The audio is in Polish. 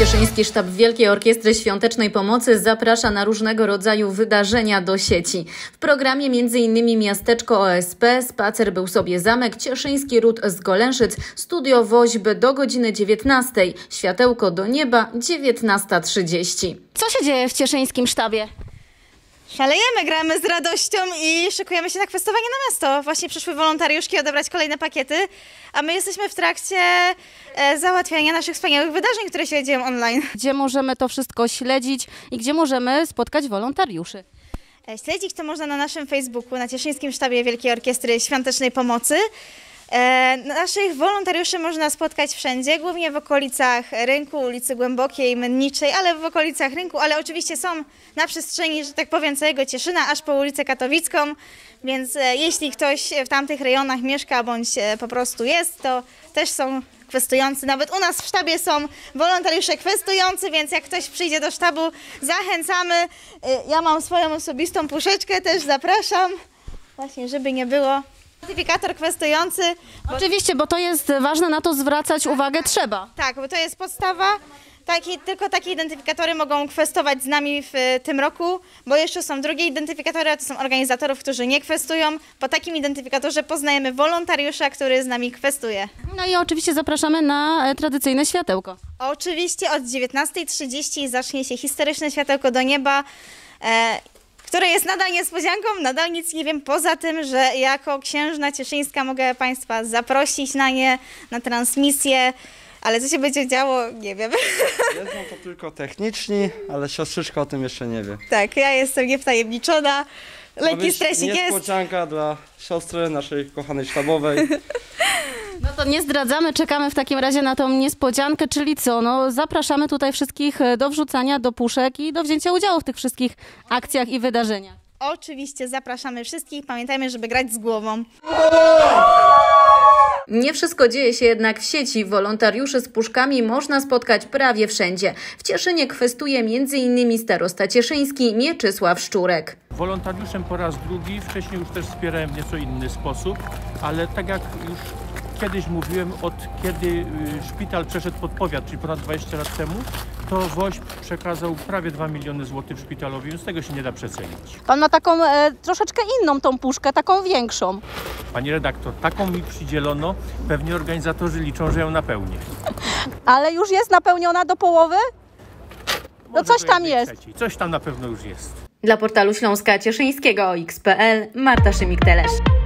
Cieszyński Sztab Wielkiej Orkiestry Świątecznej Pomocy zaprasza na różnego rodzaju wydarzenia do sieci. W programie m.in. Miasteczko OSP, Spacer był sobie zamek, Cieszyński Ród z Golęszyc, Studio Woźby do godziny 19, Światełko do nieba 19.30. Co się dzieje w cieszyńskim sztabie? Szalejemy, gramy z radością i szykujemy się na kwestowanie na miasto. Właśnie przyszły wolontariuszki odebrać kolejne pakiety, a my jesteśmy w trakcie e, załatwiania naszych wspaniałych wydarzeń, które się dzieją online. Gdzie możemy to wszystko śledzić i gdzie możemy spotkać wolontariuszy? E, Śledzić to można na naszym Facebooku, na Cieszyńskim Sztabie Wielkiej Orkiestry Świątecznej Pomocy. E, naszych wolontariuszy można spotkać wszędzie, głównie w okolicach rynku, ulicy Głębokiej, Menniczej, ale w okolicach rynku, ale oczywiście są na przestrzeni, że tak powiem, całego Cieszyna, aż po ulicę Katowicką, więc e, jeśli ktoś w tamtych rejonach mieszka bądź e, po prostu jest, to też są kwestujący. Nawet u nas w sztabie są wolontariusze kwestujący, więc jak ktoś przyjdzie do sztabu, zachęcamy. Ja mam swoją osobistą puszeczkę, też zapraszam. Właśnie, żeby nie było. Certyfikator kwestujący, bo Oczywiście, bo to jest ważne, na to zwracać uwagę trzeba. tak, bo to jest podstawa. Taki, tylko takie identyfikatory mogą kwestować z nami w e, tym roku, bo jeszcze są drugie identyfikatory, a to są organizatorów, którzy nie kwestują. Po takim identyfikatorze poznajemy wolontariusza, który z nami kwestuje. No i oczywiście zapraszamy na e, tradycyjne światełko. Oczywiście od 19.30 zacznie się historyczne światełko do nieba, e, które jest nadal niespodzianką, nadal nic nie wiem, poza tym, że jako księżna cieszyńska mogę Państwa zaprosić na nie, na transmisję, ale co się będzie działo, nie wiem. Wiedzą to tylko techniczni, ale siostrzyczka o tym jeszcze nie wie. tak, ja jestem niewtajemniczona, lekki stresik jest. Niespodzianka dla siostry, naszej kochanej sztabowej. To nie zdradzamy, czekamy w takim razie na tą niespodziankę, czyli co? No zapraszamy tutaj wszystkich e, do wrzucania do puszek i do wzięcia udziału w tych wszystkich akcjach i wydarzeniach. Oczywiście zapraszamy wszystkich, pamiętajmy, żeby grać z głową. Nie wszystko dzieje się jednak w sieci. Wolontariuszy z puszkami można spotkać prawie wszędzie. W Cieszynie kwestuje m.in. starosta cieszyński Mieczysław Szczurek. Wolontariuszem po raz drugi, wcześniej już też wspierałem w nieco inny sposób, ale tak jak już kiedyś mówiłem, od kiedy y, szpital przeszedł pod powiat, czyli ponad 20 lat temu, to WOŚP przekazał prawie 2 miliony złotych szpitalowi, więc tego się nie da przecenić. Pan ma taką e, troszeczkę inną tą puszkę, taką większą. Pani redaktor, taką mi przydzielono, pewnie organizatorzy liczą, że ją napełnię. Ale już jest napełniona do połowy? Może coś do tam jest. trzeciej. Coś tam na pewno już jest. Dla portalu Śląska Cieszyńskiego OX.pl Marta Szymik-Telesz.